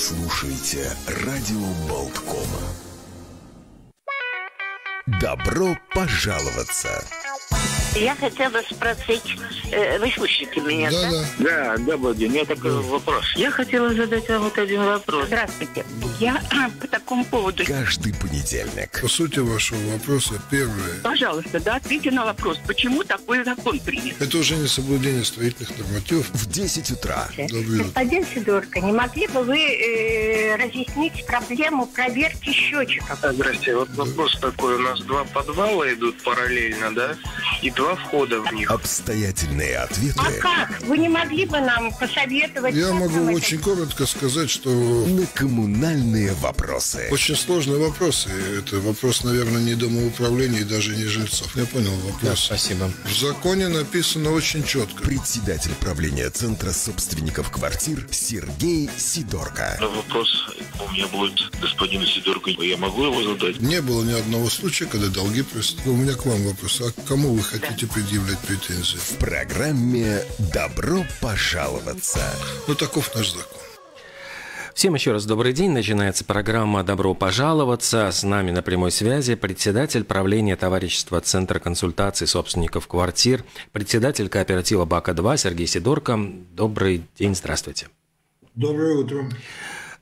слушаете радио Болткома. Добро пожаловаться! Я хотела спросить, э, вы слышите меня, да? Да, Да, добрый день. У меня такой вопрос. Я хотела задать вам вот один вопрос. Здравствуйте. Я по такому поводу. Каждый понедельник. По сути вашего вопроса, первое. Пожалуйста, да, ответьте на вопрос, почему такой закон принят? Это уже не соблюдение строительных нормативов. В 10 утра. Добрый утро. Господин Сидорко, не могли бы вы э, разъяснить проблему проверки счетчиков? Здрасте, вот вопрос такой. У нас два подвала идут параллельно, да? И два входа в них. Обстоятельные ответы А как? Вы не могли бы нам посоветовать? Я могу это очень коротко сказать, что на коммунальные вопросы. очень сложный вопрос. И это вопрос, наверное, не домоуправления и даже не жильцов. Я понял вопрос. Спасибо. В законе написано очень четко. Председатель правления Центра собственников квартир Сергей Сидорко. Но вопрос у меня будет господину Сидорку. Я могу его задать? Не было ни одного случая, когда долги простят. У меня к вам вопрос. А к кому вы хотите предъявлять претензии? В программе «Добро пожаловаться». Ну, таков наш закон. Всем еще раз добрый день. Начинается программа «Добро пожаловаться». С нами на прямой связи председатель правления товарищества Центра консультаций собственников квартир, председатель кооператива «Бака-2» Сергей Сидорко. Добрый день, здравствуйте. Доброе утро.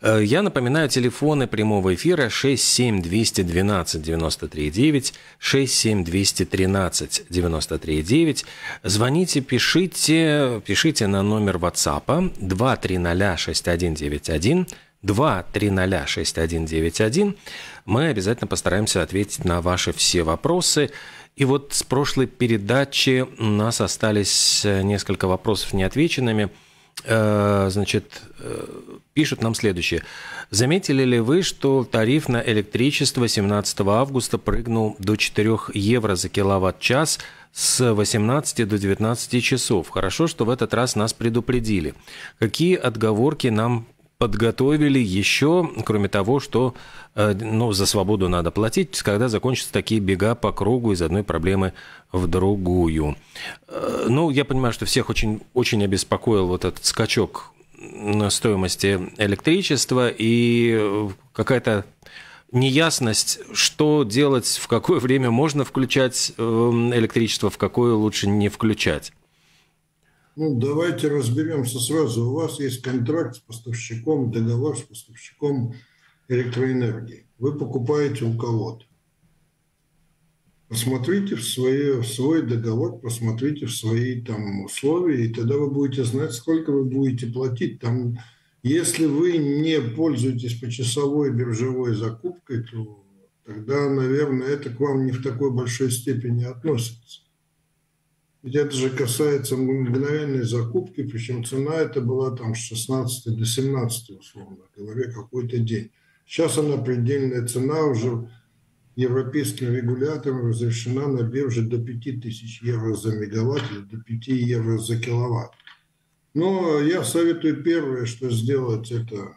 Э, Я напоминаю, телефоны прямого эфира 67212 93 67213 93 Звоните, пишите, пишите на номер WhatsApp 2306191 2306191. Мы обязательно постараемся ответить на ваши все вопросы. И вот с прошлой передачи у нас остались э, несколько вопросов неотвеченными. Э, Значит, пишут нам следующее. Заметили ли вы, что тариф на электричество 17 августа прыгнул до 4 евро за киловатт-час с 18 до 19 часов? Хорошо, что в этот раз нас предупредили. Какие отговорки нам подготовили еще, кроме того, что э, ну, за свободу надо платить, когда закончатся такие бега по кругу из одной проблемы в другую. Э, Ну, я понимаю, что всех очень, очень обеспокоил вот этот скачок стоимости электричества и э, какая-то неясность, что делать, в какое время можно включать э, электричество, в какое лучше не включать. Ну, давайте разберемся сразу. У вас есть контракт с поставщиком, договор с поставщиком электроэнергии. Вы покупаете у кого-то. Посмотрите в, свои, в свой договор, посмотрите в свои там условия, и тогда вы будете знать, сколько вы будете платить. Там, если вы не пользуетесь почасовой биржевой закупкой, то тогда, наверное, это к вам не в такой большой степени относится. Ведь это же касается мгновенной закупки, причем цена это была там с 16 до 17, условно говоря, какой-то день. Сейчас она предельная цена уже европейским регулятором разрешена на бирже до 5000 евро за мегаватт или до 5 евро за киловатт. Но я советую первое, что сделать, это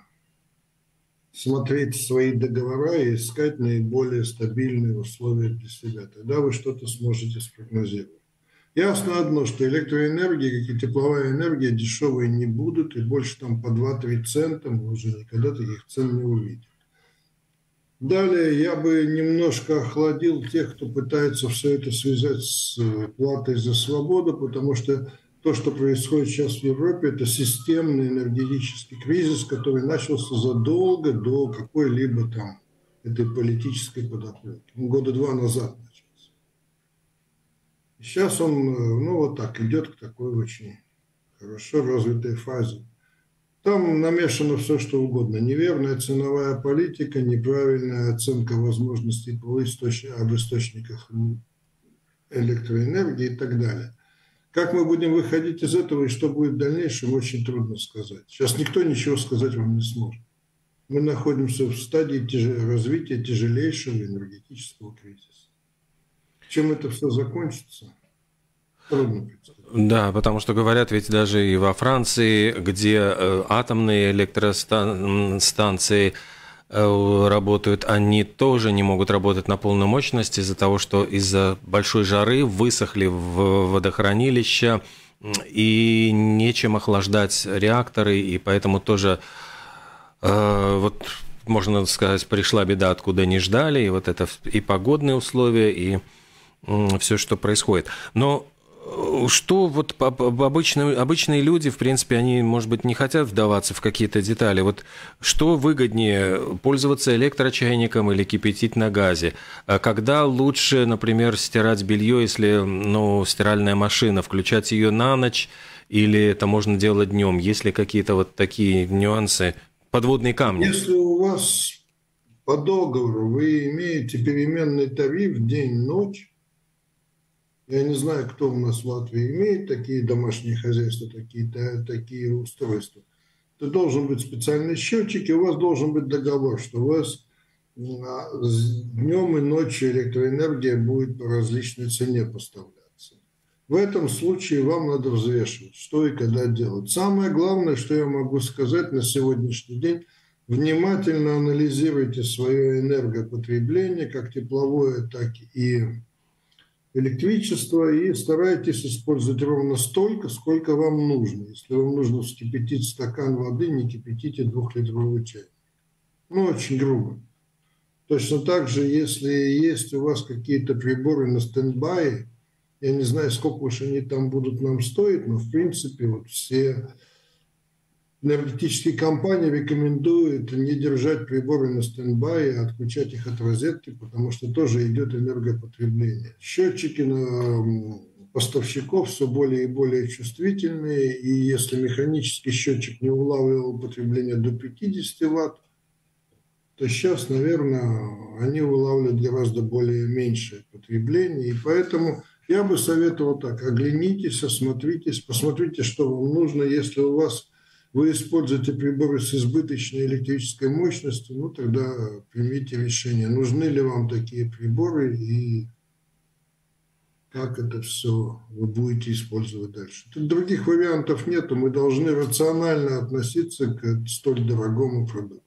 смотреть свои договора и искать наиболее стабильные условия для себя. Тогда вы что-то сможете спрогнозировать. Ясно одно, что электроэнергия, как и тепловая энергия, дешевые не будут, и больше там по 2-3 цента мы уже никогда таких цен не увидим. Далее я бы немножко охладил тех, кто пытается все это связать с э, платой за свободу, потому что то, что происходит сейчас в Европе, это системный энергетический кризис, который начался задолго до какой-либо там этой политической подоплеки. Ну, года два назад начался. Сейчас он, э, ну, вот так идет к такой очень хорошо развитой фазе. Там намешано все, что угодно. Неверная ценовая политика, неправильная оценка возможностей по источ... об источниках электроэнергии и так далее. Как мы будем выходить из этого и что будет в дальнейшем, очень трудно сказать. Сейчас никто ничего сказать вам не сможет. Мы находимся в стадии тяж... развития тяжелейшего энергетического кризиса. Чем это все закончится, Да, потому что говорят ведь даже и во Франции, где э, атомные электростанции э, работают, они тоже не могут работать на полную мощность из-за того, что из-за большой жары высохли в водохранилища и нечем охлаждать реакторы, и поэтому тоже э, вот можно сказать, пришла беда, откуда не ждали, и вот это и погодные условия, и все, что происходит. Но что вот обычные, обычные люди, в принципе, они, может быть, не хотят вдаваться в какие-то детали. Вот что выгоднее, пользоваться электрочайником или кипятить на газе? А когда лучше, например, стирать белье, если ну, стиральная машина, включать ее на ночь, или это можно делать днем? Есть ли какие-то вот такие нюансы, подводные камни? Если у вас по договору вы имеете переменный тариф день-ночь, я не знаю, кто у нас в Латвии имеет такие домашние хозяйства, такие, такие устройства. Это должен быть специальный счетчик, и у вас должен быть договор, что у вас а, днем и ночью электроэнергия будет по различной цене поставляться. В этом случае вам надо взвешивать, что и когда делать. Самое главное, что я могу сказать на сегодняшний день, внимательно анализируйте свое энергопотребление, как тепловое, так и электричество, и старайтесь использовать ровно столько, сколько вам нужно. Если вам нужно вскипятить стакан воды, не кипятите двухлитровый чай. Ну, очень грубо. Точно так же, если есть у вас какие-то приборы на стендбай, я не знаю, сколько уж они там будут нам стоить, но в принципе вот все энергетические компании рекомендуют не держать приборы на стендбай, а отключать их от розетки, потому что тоже идет энергопотребление. Счетчики на поставщиков все более и более чувствительные, и если механический счетчик не улавливал потребление до 50 ватт, то сейчас, наверное, они улавливают гораздо более меньшее потребление, и поэтому я бы советовал так, оглянитесь, осмотритесь, посмотрите, что вам нужно. Если у вас вы используете приборы с избыточной электрической мощностью, ну тогда примите решение, нужны ли вам такие приборы и как это все вы будете использовать дальше. Тут других вариантов нету, мы должны рационально относиться к столь дорогому продукту.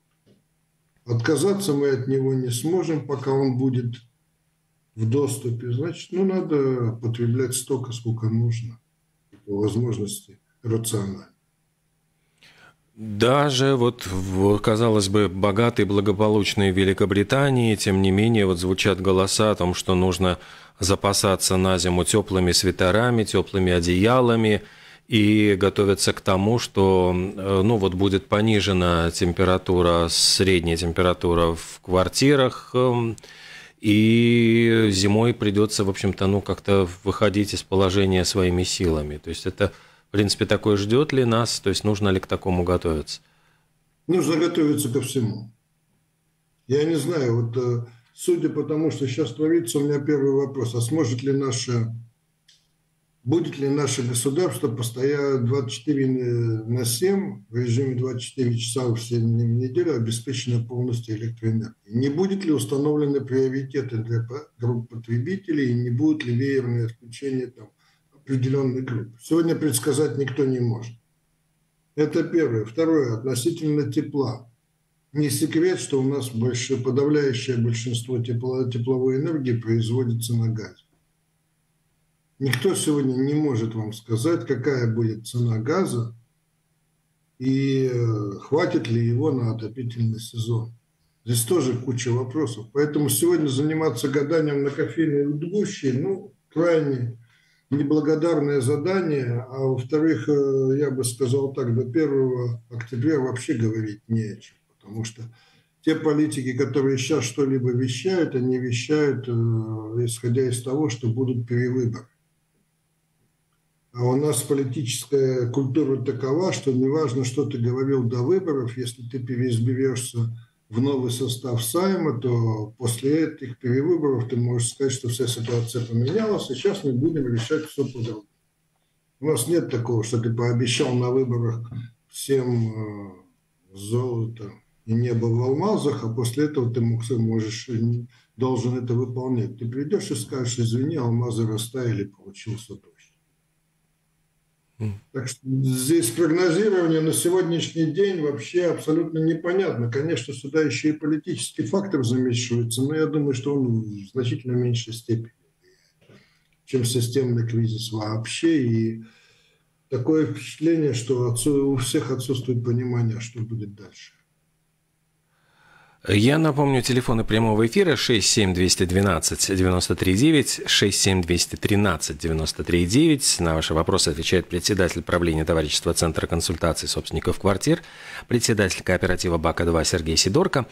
Отказаться мы от него не сможем, пока он будет в доступе, значит, ну, надо потреблять столько, сколько нужно, по возможности рационально. Даже вот казалось бы, богатой, благополучной Великобритании, тем не менее, вот звучат голоса о том, что нужно запасаться на зиму теплыми свитерами, теплыми одеялами и готовиться к тому, что э, ну, вот будет понижена температура, средняя температура в квартирах, эм, и зимой придется, в общем-то, ну, как-то выходить из положения своими силами. То есть это, принципе, такое ждет ли нас, то есть нужно ли к такому готовиться? Нужно готовиться ко всему. Я не знаю, вот э, судя по тому, что сейчас творится, у меня первый вопрос, а сможет ли наша Будет ли наше государство постоянно 24 на 7 в режиме 24 часа в 7 дней неделю обеспечено полностью электроэнергией? Не будет ли установлены приоритеты для групп потребителей не будет ли веерное отключение там, определенных групп? Сегодня предсказать никто не может. Это первое. Второе. Относительно тепла. Не секрет, что у нас больше, подавляющее большинство тепло, тепловой энергии производится на газе. Никто сегодня не может вам сказать, какая будет цена газа и э, хватит ли его на отопительный сезон. Здесь тоже куча вопросов. Поэтому сегодня заниматься гаданием на кофейной гуще, ну, крайне неблагодарное задание, а во-вторых, э, я бы сказал так, до 1 октября вообще говорить не о чем, потому что те политики, которые сейчас что-либо вещают, они вещают, э, исходя из того, что будут перевыборы. А у нас политическая культура такова, что неважно, что ты говорил до выборов, если ты переизберешься в новый состав Сайма, то после этих перевыборов ты можешь сказать, что вся ситуация поменялась, и сейчас мы будем решать все по-другому. У нас нет такого, что ты пообещал на выборах всем э, золото и небо в алмазах, а после этого ты можешь, должен это выполнять. Ты придешь и скажешь, извини, алмазы растаяли, получился дождь. Так что здесь прогнозирование на сегодняшний день вообще абсолютно непонятно. Конечно, сюда еще и политический фактор замешивается, но я думаю, что он в значительно меньшей степени, чем системный кризис вообще. И такое впечатление, что у всех отсутствует понимание, что будет дальше. Я напомню, телефоны прямого эфира 67212 939, 67213 939. На ваши вопросы отвечает председатель правления товарищества Центра консультаций собственников квартир, председатель кооператива БАКа-2 Сергей Сидорко.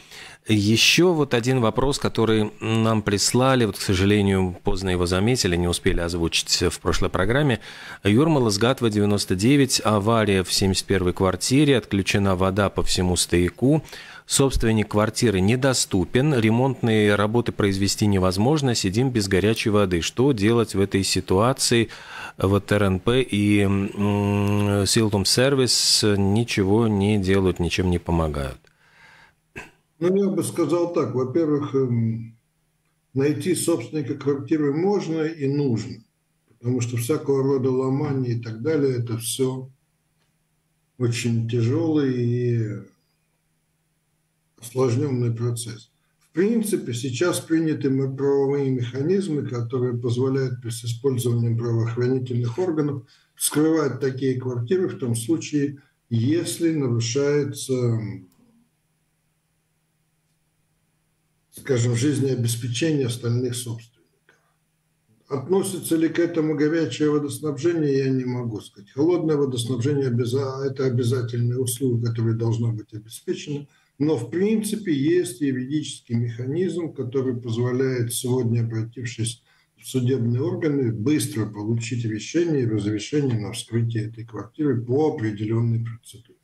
Еще вот один вопрос, который нам прислали, вот, к сожалению, поздно его заметили, не успели озвучить в прошлой программе. Юрмала Сгатва, 99, авария в 71-й квартире, отключена вода по всему стояку собственник квартиры недоступен, ремонтные работы произвести невозможно, сидим без горячей воды. Что делать в этой ситуации? Вот РНП и Силтум Сервис ничего не делают, ничем не помогают. Ну, я бы сказал так. Во-первых, эм, найти собственника квартиры можно и нужно. Потому что всякого рода ломания и так далее, это все очень тяжелый и осложненный процесс. В принципе, сейчас приняты правовые механизмы, которые позволяют с использованием правоохранительных органов скрывать такие квартиры в том случае, если нарушается, скажем, жизнеобеспечение остальных собственников. Относится ли к этому горячее водоснабжение, я не могу сказать. Холодное водоснабжение – это обязательная услуга, которая должна быть обеспечена – но в принципе есть юридический механизм, который позволяет сегодня, обратившись в судебные органы, быстро получить решение и разрешение на вскрытие этой квартиры по определенной процедуре.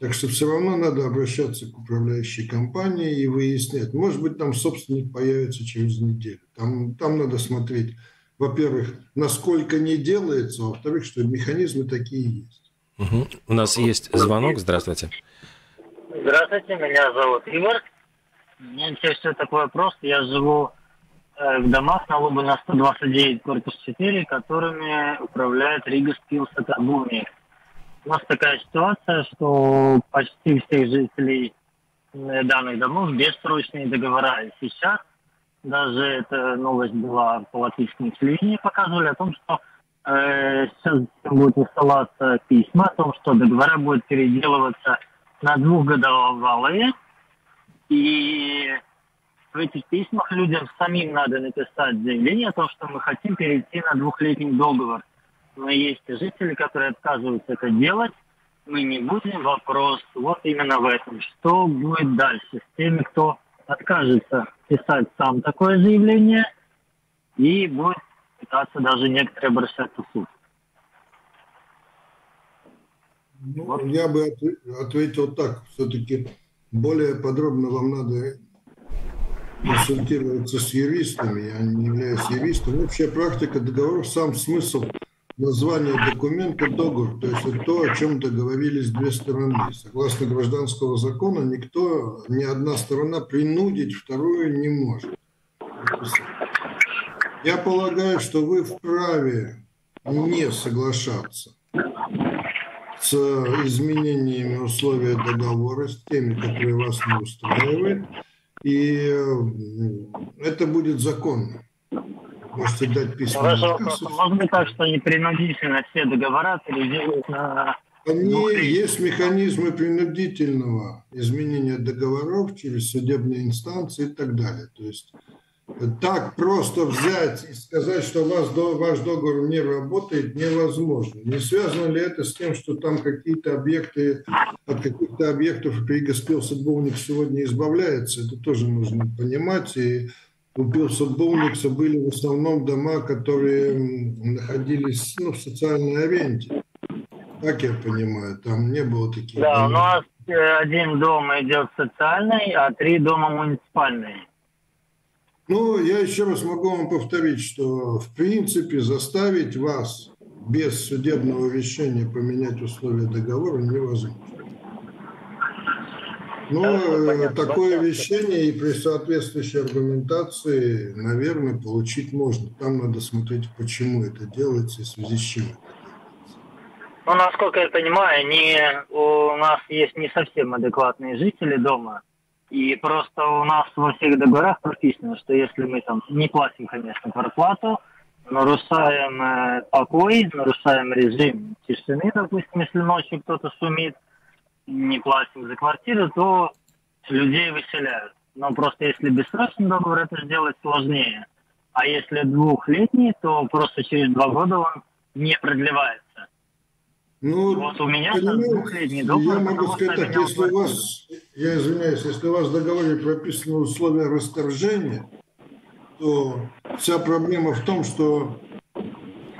Так что все равно надо обращаться к управляющей компании и выяснять. Может быть, там собственник появится через неделю. Там, там надо смотреть, во-первых, насколько не делается, а во-вторых, что механизмы такие есть. Угу. У нас есть звонок. Здравствуйте. Здравствуйте, меня зовут Игорь. Меня интересует такой вопрос. Я живу э, в домах на Лубына 129, корпус 4, которыми управляет Рига Спилса Карбуни. У нас такая ситуация, что почти всех жителей э, данных домов бессрочные договора. И сейчас даже эта новость была по латвийскому телевидению, показывали о том, что э, сейчас будет высылаться письма о том, что договора будут переделываться на двухгодовалые. И в этих письмах людям самим надо написать заявление о том, что мы хотим перейти на двухлетний договор. Но есть жители, которые отказываются это делать. Мы не будем. Вопрос вот именно в этом. Что будет дальше с теми, кто откажется писать сам такое заявление и будет пытаться даже некоторые обращаться в суд? Ну, я бы ответил так. Все-таки более подробно вам надо консультироваться с юристами. Я не являюсь юристом. Общая практика договоров, сам смысл названия документа договор, то есть это то, о чем договорились две стороны. Согласно гражданского закона, никто, ни одна сторона принудить вторую не может. Я полагаю, что вы вправе не соглашаться с изменениями условий договора, с теми, которые вас не устраивают, и это будет законно. Можете дать письмо. Хорошо, быть так, что не принудительно все договора переделают на они, есть механизмы принудительного изменения договоров через судебные инстанции и так далее. То есть так просто взять и сказать, что вас, ваш договор не работает, невозможно. Не связано ли это с тем, что там какие-то объекты, от каких-то объектов Пригоспелсадбовник сегодня избавляется? Это тоже нужно понимать. И у Пилсадбовникса были в основном дома, которые находились ну, в социальной аренде. Как я понимаю, там не было таких Да, домов. у нас э, один дом идет социальный, а три дома муниципальные. Ну, я еще раз могу вам повторить, что в принципе заставить вас без судебного решения поменять условия договора невозможно. Но э, такое решение и при соответствующей аргументации, наверное, получить можно. Там надо смотреть, почему это делается и в связи с чем это ну, насколько я понимаю, не, у нас есть не совсем адекватные жители дома, и просто у нас во всех договорах прописано, что если мы там не платим, конечно, квартплату, нарушаем э, покой, нарушаем режим тишины, допустим, если ночью кто-то шумит, не платим за квартиру, то людей выселяют. Но просто если бессрочный договор, это сделать сложнее. А если двухлетний, то просто через два года он не продлевается. Ну, вот у меня сейчас двухлетний договор. Я могу сказать так, если у вас, я извиняюсь, если у вас в договоре прописаны условия расторжения, то вся проблема в том, что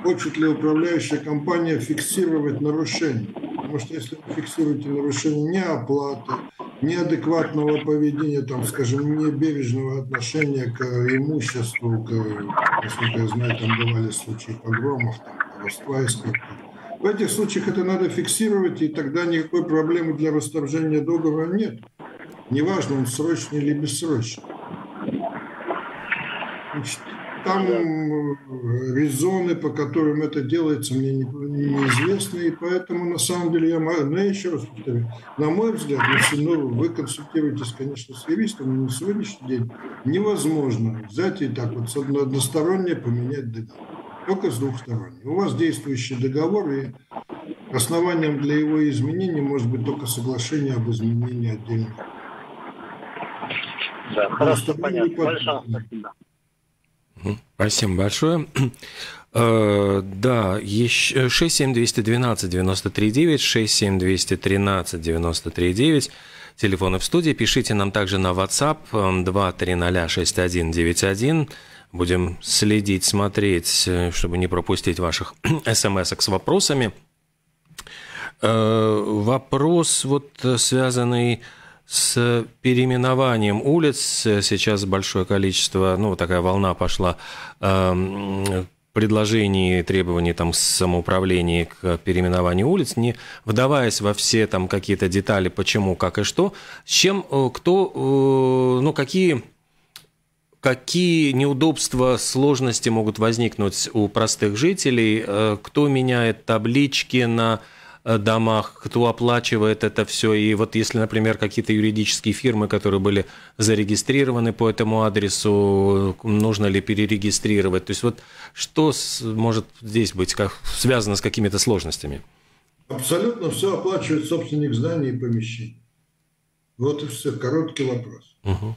хочет ли управляющая компания фиксировать нарушение. Потому что если вы фиксируете нарушение неоплаты, неадекватного поведения, там, скажем, небережного отношения к имуществу, к, насколько я знаю, там бывали случаи погромов, там, воровства и в этих случаях это надо фиксировать, и тогда никакой проблемы для расторжения договора нет. Неважно, он срочный или бессрочный. Там э, резоны, по которым это делается, мне неизвестны, и поэтому на самом деле я но я еще раз повторю, на мой взгляд, если ну, вы консультируетесь, конечно, с юристом, но на сегодняшний день невозможно взять и так вот односторонне поменять договор только с двух сторон. У вас действующий договор, и основанием для его изменения может быть только соглашение об изменении отдельных. Да, хорошо, понятно. Большое спасибо. Спасибо большое. Uh, да, еще 67212 93 67213 93 телефоны в студии. Пишите нам также на WhatsApp 230 6191. Будем следить, смотреть, э, чтобы не пропустить ваших смс с вопросами. Э, вопрос вот э, связанный с переименованием улиц. Сейчас большое количество, ну, такая волна пошла эм, предложений, требований там самоуправления к переименованию улиц, не вдаваясь во все там какие-то детали, почему, как и что, с чем, кто, ну, какие Какие неудобства, сложности могут возникнуть у простых жителей? Э, кто меняет таблички на э, домах, кто оплачивает это все. И вот если, например, какие-то юридические фирмы, которые были зарегистрированы по этому адресу, нужно ли перерегистрировать? То есть вот что может здесь быть как, связано с какими-то сложностями? Абсолютно все оплачивает собственник здания и помещений. Вот и все. Короткий вопрос. Угу.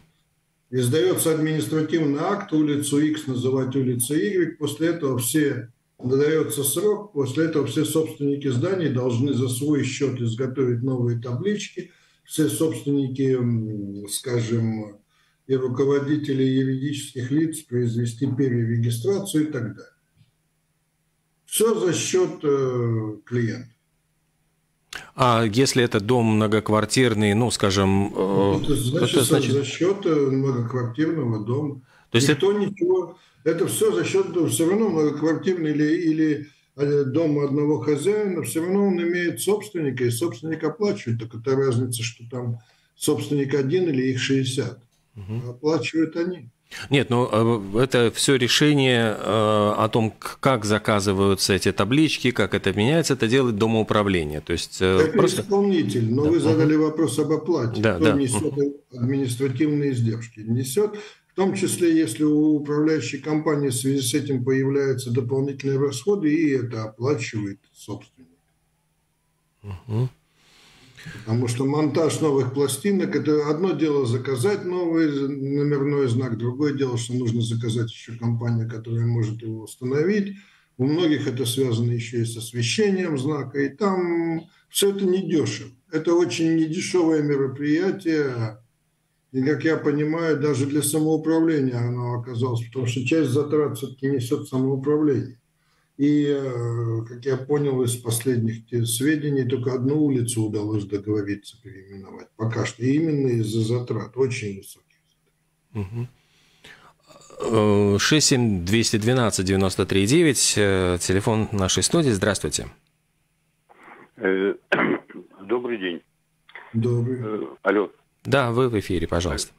Издается административный акт, улицу X называть улицей Y. После этого все дается срок, после этого все собственники зданий должны за свой счет изготовить новые таблички. Все собственники, скажем, и руководители юридических лиц произвести перерегистрацию и так далее. Все за счет э, клиента. А если это дом многоквартирный, ну, скажем... Э, ну, это значит, это значит... за счет э, многоквартирного дома. То есть Никто это... ничего... Это все за счет... Все равно многоквартирный или, или э, дом одного хозяина, все равно он имеет собственника, и собственник оплачивает. Так это разница, что там собственник один или их 60. Угу. Оплачивают они. Нет, ну э, это все решение э, о том, как заказываются эти таблички, как это меняется, это делает домоуправление. То есть э, это просто... исполнитель, но да. вы задали вопрос об оплате. Да, Кто да. несет административные издержки? Несет, в том числе, если у управляющей компании в связи с этим появляются дополнительные расходы, и это оплачивает собственник. Угу. Потому что монтаж новых пластинок – это одно дело заказать новый номерной знак, другое дело, что нужно заказать еще компанию, которая может его установить. У многих это связано еще и с освещением знака, и там все это недешево. Это очень недешевое мероприятие, и, как я понимаю, даже для самоуправления оно оказалось, потому что часть затрат все-таки несет самоуправление. И, э, как я понял из последних сведений, только одну улицу удалось договориться переименовать. Пока что именно из-за затрат, очень высоких. Угу. 67212-93-9, э, телефон нашей студии. Здравствуйте. Э, добрый день. Добрый. Алло. Да, вы в эфире, пожалуйста.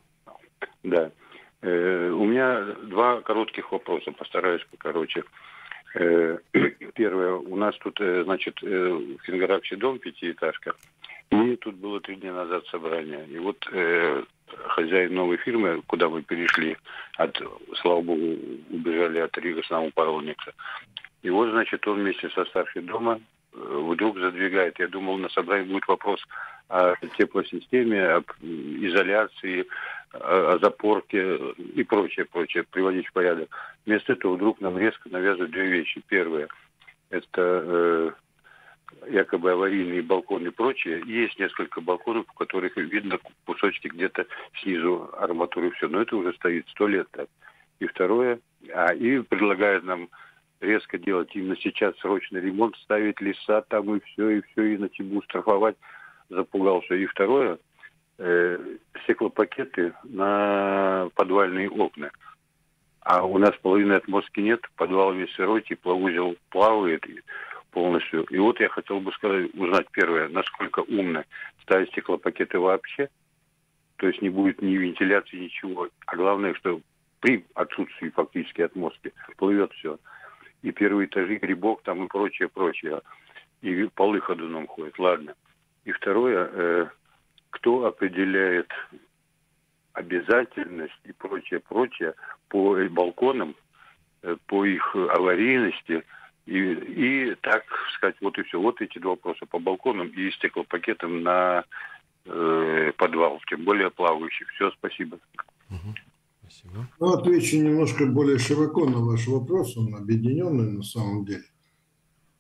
Да. У меня два коротких вопроса, постараюсь покороче. Э, первое, у нас тут, э, значит, э, в дом, пятиэтажка, и тут было три дня назад собрание. И вот э, хозяин новой фирмы, куда мы перешли, от, слава богу, убежали от Рига с нами паровника. И вот, значит, он вместе со старшей дома вдруг задвигает. Я думал, на собрании будет вопрос о теплосистеме, об изоляции, о запорке и прочее, прочее, приводить в порядок. Вместо этого вдруг нам резко навязывают две вещи. Первое – это э, якобы аварийные балконы и прочее. Есть несколько балконов, у которых видно кусочки где-то снизу арматуры все. Но это уже стоит сто лет так. И второе, а, и предлагают нам резко делать именно сейчас срочный ремонт, ставить леса там и все, и все, иначе будут штрафовать. Запугался. И второе, э, стеклопакеты на подвальные окна. А у нас половины отмостки нет, подвал весь сырой, теплоузел плавает полностью. И вот я хотел бы сказать, узнать первое, насколько умно ставить стеклопакеты вообще, то есть не будет ни вентиляции, ничего. А главное, что при отсутствии фактически отмостки плывет все. И первые этажи, грибок там и прочее, прочее. И полы ходуном ходят, ладно. И второе, э, кто определяет обязательность и прочее, прочее по балконам, э, по их аварийности, и, и так сказать, вот и все. Вот эти два вопроса по балконам и стеклопакетам на э, подвал, тем более плавающий. Все, спасибо. Спасибо. Ну, отвечу немножко более широко на ваш вопрос, он объединенный на самом деле.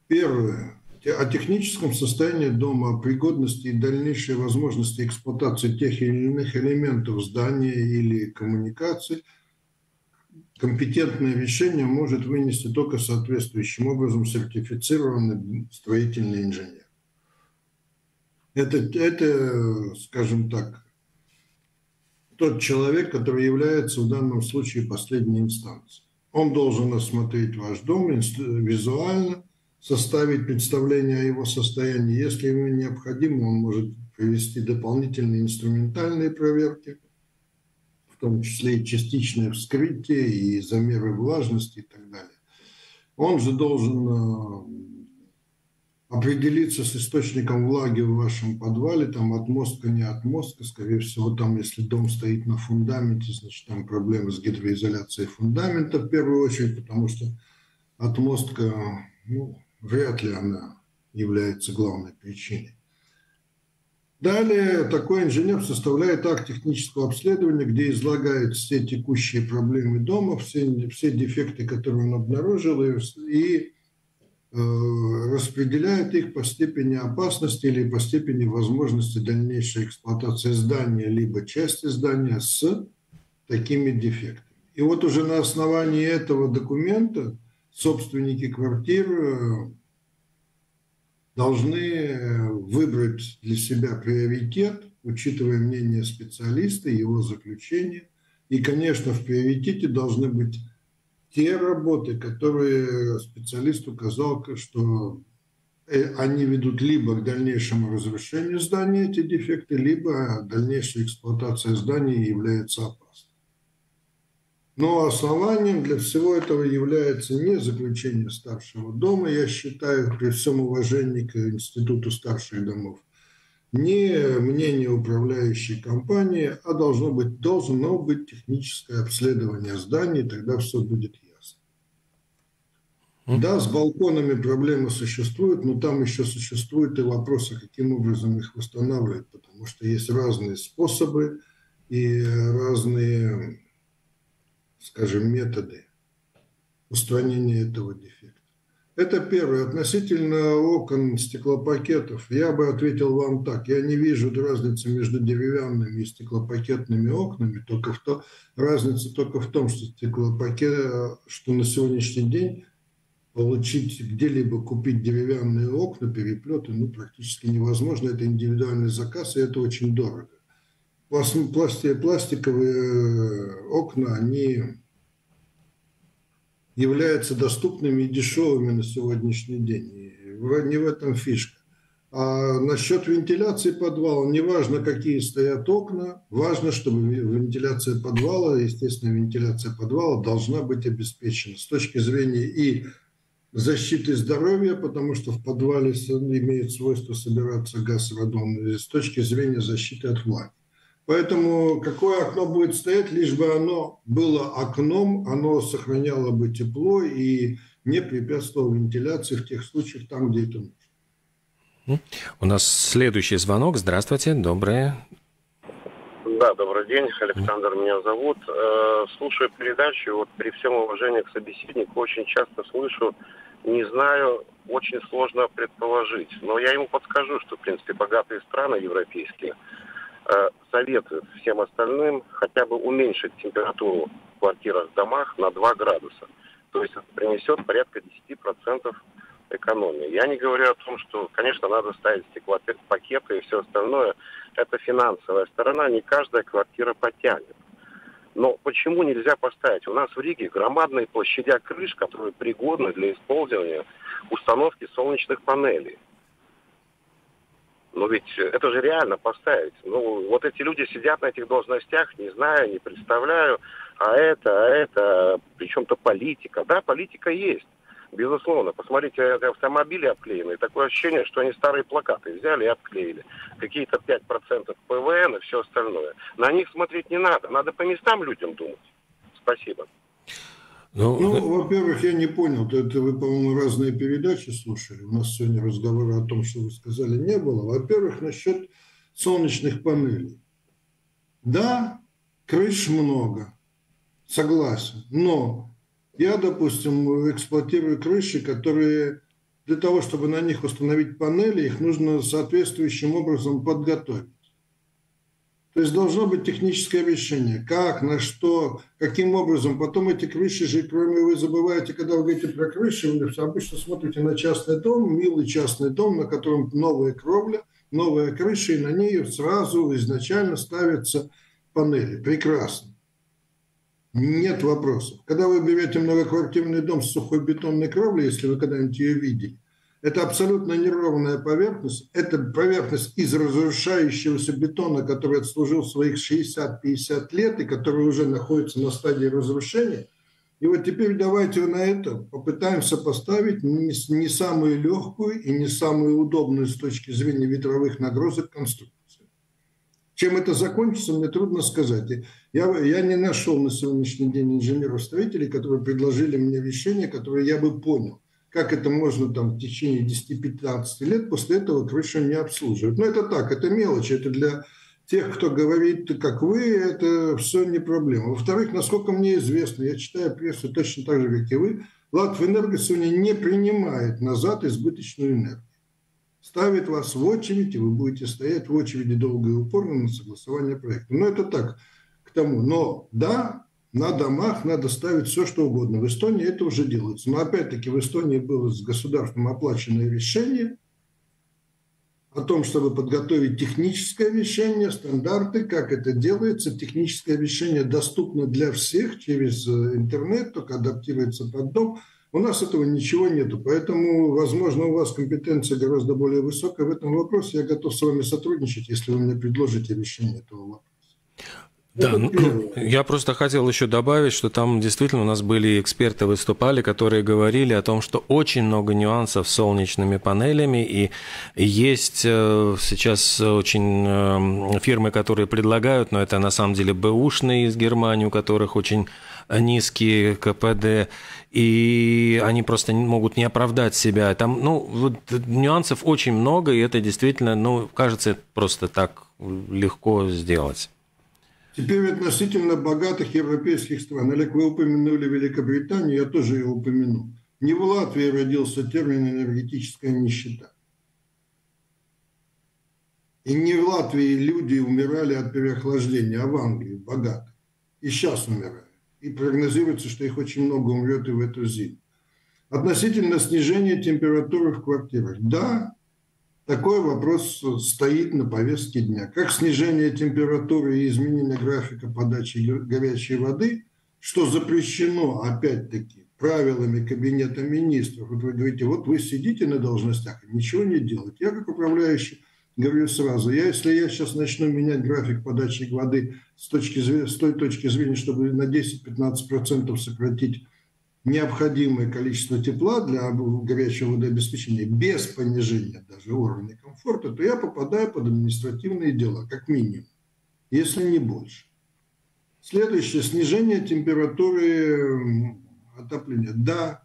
Первое о техническом состоянии дома, о пригодности и дальнейшей возможности эксплуатации тех или иных элементов здания или коммуникаций, компетентное решение может вынести только соответствующим образом сертифицированный строительный инженер. Это, это, скажем так, тот человек, который является в данном случае последней инстанцией. Он должен осмотреть ваш дом визуально – составить представление о его состоянии. Если ему необходимо, он может провести дополнительные инструментальные проверки, в том числе и частичное вскрытие, и замеры влажности и так далее. Он же должен э, определиться с источником влаги в вашем подвале, там отмостка, не отмостка, скорее всего, там, если дом стоит на фундаменте, значит, там проблемы с гидроизоляцией фундамента в первую очередь, потому что отмостка, ну, вряд ли она является главной причиной. Далее такой инженер составляет акт технического обследования, где излагает все текущие проблемы дома, все, все дефекты, которые он обнаружил, и, и э, распределяет их по степени опасности или по степени возможности дальнейшей эксплуатации здания, либо части здания с такими дефектами. И вот уже на основании этого документа собственники квартир э, должны э, выбрать для себя приоритет, учитывая мнение специалиста, его заключение. И, конечно, в приоритете должны быть те работы, которые специалист указал, что э, они ведут либо к дальнейшему разрушению здания, эти дефекты, либо дальнейшая эксплуатация здания является опасной. Но основанием для всего этого является не заключение старшего дома, я считаю, при всем уважении к Институту старших домов, не мнение управляющей компании, а должно быть, должно быть техническое обследование зданий, тогда все будет ясно. Да, с балконами проблемы существуют, но там еще существуют и вопросы, каким образом их восстанавливать, потому что есть разные способы и разные скажем, методы устранения этого дефекта. Это первое. Относительно окон стеклопакетов, я бы ответил вам так. Я не вижу разницы между деревянными и стеклопакетными окнами. Только в то, разница только в том, что стеклопакет, что на сегодняшний день получить где-либо купить деревянные окна, переплеты, ну, практически невозможно. Это индивидуальный заказ, и это очень дорого пластиковые э, окна, они являются доступными и дешевыми на сегодняшний день. И не в этом фишка. А насчет вентиляции подвала, неважно, какие стоят окна, важно, чтобы вентиляция подвала, естественно, вентиляция подвала должна быть обеспечена с точки зрения и защиты здоровья, потому что в подвале имеет свойство собираться газ радон, и с точки зрения защиты от влаги. Поэтому какое окно будет стоять, лишь бы оно было окном, оно сохраняло бы тепло и не препятствовало вентиляции в тех случаях, там, где это нужно. У нас следующий звонок. Здравствуйте, доброе. Да, добрый день, Александр меня зовут. Э, слушаю передачу, вот при всем уважении к собеседнику очень часто слышу, не знаю, очень сложно предположить. Но я ему подскажу, что, в принципе, богатые страны европейские э, советуют всем остальным хотя бы уменьшить температуру в квартирах, домах на 2 градуса. То есть это принесет порядка 10% экономии. Я не говорю о том, что, конечно, надо ставить стеклопакеты и все остальное. Это финансовая сторона, не каждая квартира потянет. Но почему нельзя поставить? У нас в Риге громадные площадя крыш, которые пригодны для использования установки солнечных панелей. Но ведь это же реально поставить. Ну, вот эти люди сидят на этих должностях, не знаю, не представляю, а это, а это, причем-то политика. Да, политика есть. Безусловно, посмотрите, автомобили обклеены. Такое ощущение, что они старые плакаты взяли и обклеили. Какие-то 5% ПВН и все остальное. На них смотреть не надо. Надо по местам людям думать. Спасибо. Ну, ну во-первых, я не понял, это вы, по-моему, разные передачи слушали. У нас сегодня разговора о том, что вы сказали, не было. Во-первых, насчет солнечных панелей. Да, крыш много, согласен, но я, допустим, эксплуатирую крыши, которые для того, чтобы на них установить панели, их нужно соответствующим образом подготовить. То есть должно быть техническое решение. Как, на что, каким образом. Потом эти крыши же, кроме вы забываете, когда вы говорите про крыши, вы обычно смотрите на частный дом, милый частный дом, на котором новая кровля, новая крыша, и на ней сразу изначально ставятся панели. Прекрасно. Нет вопросов. Когда вы берете многоквартирный дом с сухой бетонной кровлей, если вы когда-нибудь ее видели, это абсолютно неровная поверхность. Это поверхность из разрушающегося бетона, который отслужил своих 60-50 лет и который уже находится на стадии разрушения. И вот теперь давайте на это попытаемся поставить не, не самую легкую и не самую удобную с точки зрения ветровых нагрузок конструкцию. Чем это закончится, мне трудно сказать. Я, я не нашел на сегодняшний день инженеров-строителей, которые предложили мне решение, которое я бы понял, как это можно там в течение 10-15 лет после этого крышу не обслуживать. Но это так, это мелочи, это для тех, кто говорит, как вы, это все не проблема. Во-вторых, насколько мне известно, я читаю прессу точно так же, как и вы, Латвэнерго сегодня не принимает назад избыточную энергию ставит вас в очередь, и вы будете стоять в очереди долго и упорно на согласование проекта. Но это так, к тому. Но да, на домах надо ставить все, что угодно. В Эстонии это уже делается. Но опять-таки в Эстонии было с государством оплаченное решение о том, чтобы подготовить техническое решение, стандарты, как это делается. Техническое решение доступно для всех через интернет, только адаптируется под дом – у нас этого ничего нету, поэтому, возможно, у вас компетенция гораздо более высокая в этом вопросе. Я готов с вами сотрудничать, если вы мне предложите решение этого вопроса. Да, ну, я просто хотел еще добавить, что там действительно у нас были эксперты выступали, которые говорили о том, что очень много нюансов с солнечными панелями, и есть э, сейчас очень э, фирмы, которые предлагают, но это на самом деле бэушные из Германии, у которых очень низкие КПД, и они просто могут не оправдать себя. Там, ну, вот нюансов очень много, и это действительно, ну, кажется, просто так легко сделать. Теперь относительно богатых европейских стран. Олег, вы упомянули Великобританию, я тоже ее упомяну. Не в Латвии родился термин «энергетическая нищета». И не в Латвии люди умирали от переохлаждения, а в Англии богаты. И сейчас умирают и прогнозируется, что их очень много умрет и в эту зиму. Относительно снижения температуры в квартирах. Да, такой вопрос стоит на повестке дня. Как снижение температуры и изменение графика подачи горячей воды, что запрещено, опять-таки, правилами Кабинета министров. Вот вы говорите, вот вы сидите на должностях и ничего не делаете. Я как управляющий говорю сразу, я, если я сейчас начну менять график подачи воды с, точки, с той точки зрения, чтобы на 10-15% сократить необходимое количество тепла для горячего водообеспечения без понижения даже уровня комфорта, то я попадаю под административные дела, как минимум, если не больше. Следующее, снижение температуры отопления. Да,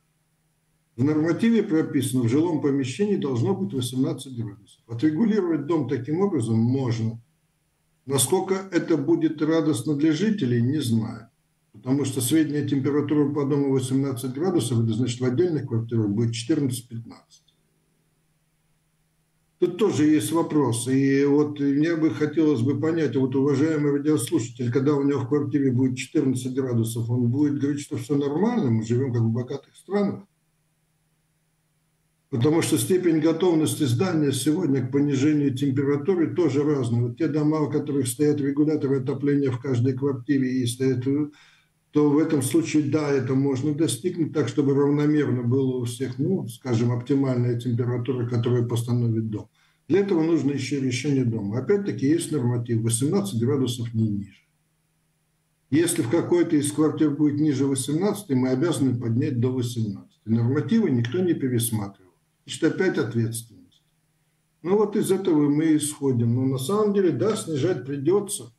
В нормативе прописано, в жилом помещении должно быть 18 градусов. Отрегулировать дом таким образом можно. Насколько это будет радостно для жителей, не знаю. Потому что средняя температура по дому 18 градусов, это значит в отдельных квартирах будет 14-15. Тут тоже есть вопрос. И вот мне бы хотелось бы понять, вот уважаемый радиослушатель, когда у него в квартире будет 14 градусов, он будет говорить, что все нормально, мы живем как в богатых странах. Потому что степень готовности здания сегодня к понижению температуры тоже разная. Вот те дома, у которых стоят регуляторы отопления в каждой квартире и стоят, то в этом случае, да, это можно достигнуть так, чтобы равномерно было у всех, ну, скажем, оптимальная температура, которую постановит дом. Для этого нужно еще решение дома. Опять-таки есть норматив 18 градусов не ниже. Если в какой-то из квартир будет ниже 18, мы обязаны поднять до 18. Нормативы никто не пересматривает. Значит, опять ответственность. Ну вот из этого мы исходим. Но на самом деле, да, снижать придется.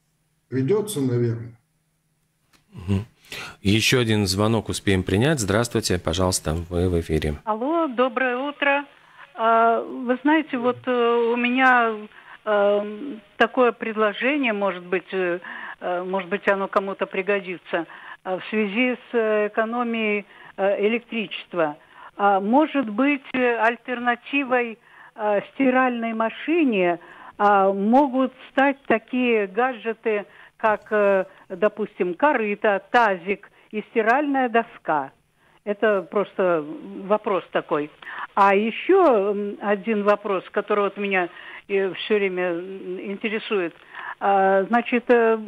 Придется, наверное. Угу. Еще один звонок успеем принять. Здравствуйте, пожалуйста, вы в эфире. Алло, доброе утро. А, вы знаете, вот э, у меня э, такое предложение, может быть, э, может быть, оно кому-то пригодится, в связи с экономией электричества – а, может быть альтернативой стиральной машине а, могут стать такие гаджеты, как, допустим, корыто, тазик и стиральная доска. Это просто вопрос такой. А еще один вопрос, который вот меня э, все время интересует. Значит, э,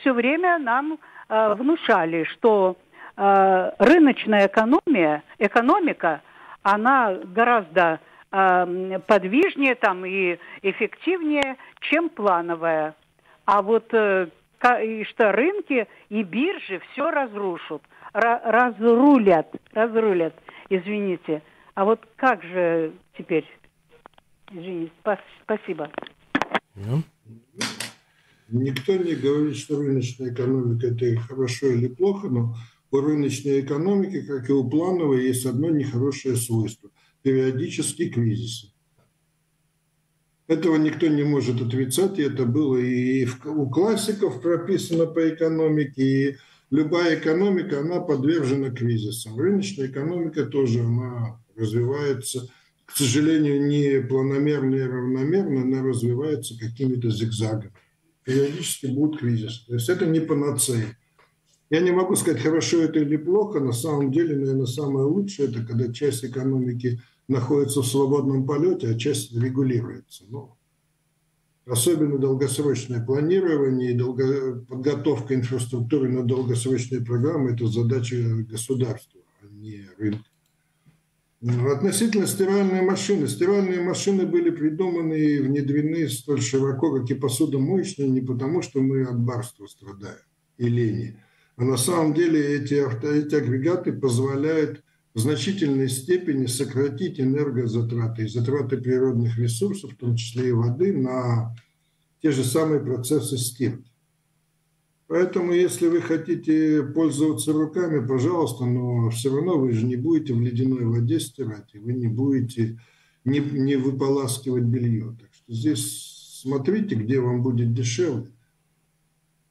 все время нам внушали, что Э, рыночная экономия, экономика, она гораздо э, подвижнее там и эффективнее, чем плановая. А вот э, и что рынки и биржи все разрушат, разрулят, разрулят, извините. А вот как же теперь? Извините, спасибо. Ну, никто не говорит, что рыночная экономика это хорошо или плохо, но у рыночной экономики, как и у плановой, есть одно нехорошее свойство – периодический кризис. Этого никто не может отрицать, и это было и у классиков прописано по экономике, и любая экономика, она подвержена кризисам. Рыночная экономика тоже, она развивается, к сожалению, не планомерно и равномерно, она развивается какими-то зигзагами. Периодически будут кризисы. То есть это не панацея. Я не могу сказать, хорошо это или плохо. На самом деле, наверное, самое лучшее, это когда часть экономики находится в свободном полете, а часть регулируется. Но особенно долгосрочное планирование и долго... подготовка инфраструктуры на долгосрочные программы – это задача государства, а не рынка. Относительно стиральной машины. Стиральные машины были придуманы и внедрены столь широко, как и посудомоечные, не потому, что мы от барства страдаем и лени, а на самом деле эти, авто, эти агрегаты позволяют в значительной степени сократить энергозатраты и затраты природных ресурсов, в том числе и воды, на те же самые процессы стирки. Поэтому, если вы хотите пользоваться руками, пожалуйста, но все равно вы же не будете в ледяной воде стирать, и вы не будете не, не выполаскивать белье. Так что здесь смотрите, где вам будет дешевле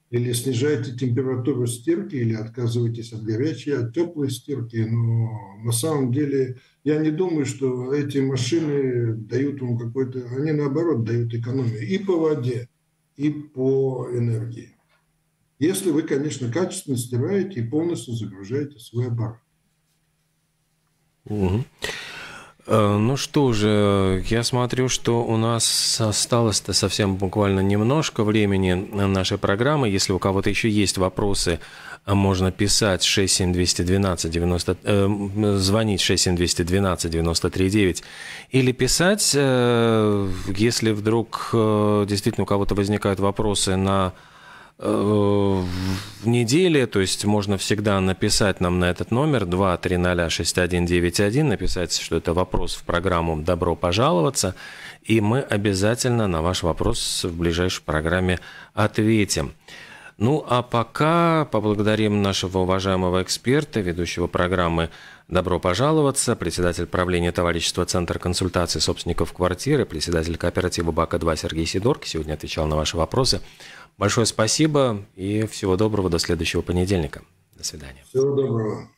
или снижаете температуру стирки, или отказываетесь от горячей, от теплой стирки. Но на самом деле я не думаю, что эти машины дают вам какой-то... Они наоборот дают экономию и по воде, и по энергии. Если вы, конечно, качественно стираете и полностью загружаете свой аппарат. Угу. Э, ну что же, я смотрю, что у нас осталось-то совсем буквально немножко времени нашей программы. Если у кого-то еще есть вопросы, можно писать 67212 90, э, звонить 67212 939 или писать, э, если вдруг э, действительно у кого-то возникают вопросы на в неделе, то есть можно всегда написать нам на этот номер 2306191, написать, что это вопрос в программу «Добро пожаловаться», и мы обязательно на ваш вопрос в ближайшей программе ответим. Ну а пока поблагодарим нашего уважаемого эксперта, ведущего программы Добро пожаловаться. Председатель правления товарищества Центр консультации собственников квартиры, председатель кооператива БАКа-2 Сергей Сидорк сегодня отвечал на ваши вопросы. Большое спасибо и всего доброго до следующего понедельника. До свидания. Всего доброго.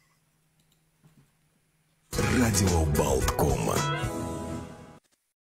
Радио Болткома.